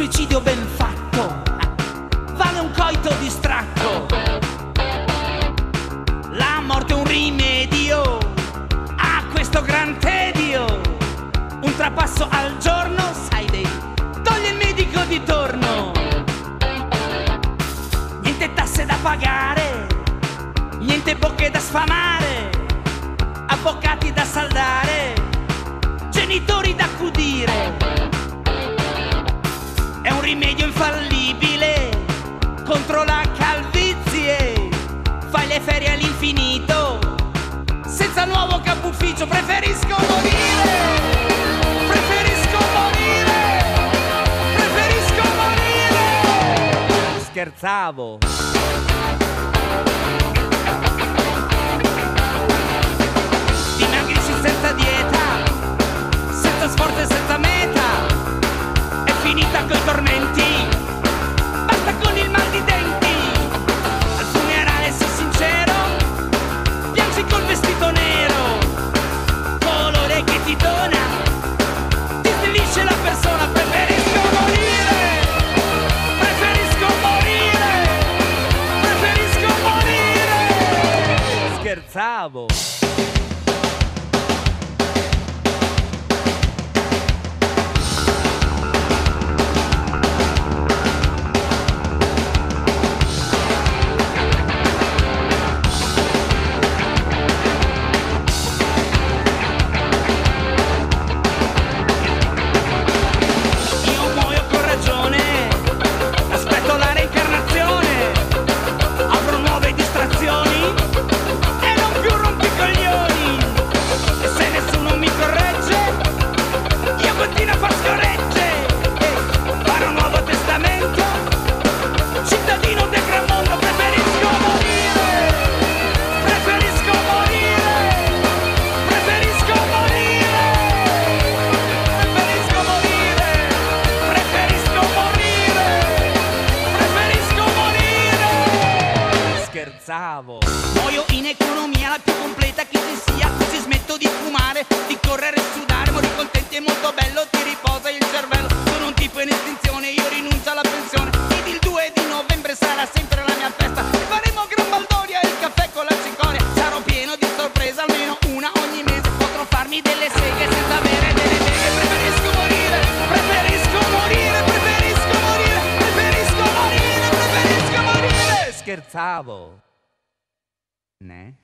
suicidio ben fatto vale un coito distratto. La morte è un rimedio a questo gran tedio. Un trapasso al giorno, sai dei, toglie il medico di torno. Niente tasse da pagare, niente bocche da sfamare, avvocati da saldare, genitori da accudire. Rimedio infallibile contro la calvizie. Fai le ferie all'infinito, senza nuovo capo ufficio. Preferisco morire, preferisco morire, preferisco morire. Scherzavo. Morire. Scherzavo. Muoio in economia la più completa che ci sia, così smetto di fumare, di correre e sudare, mori contenti è molto bello, Scherzavo. Ne?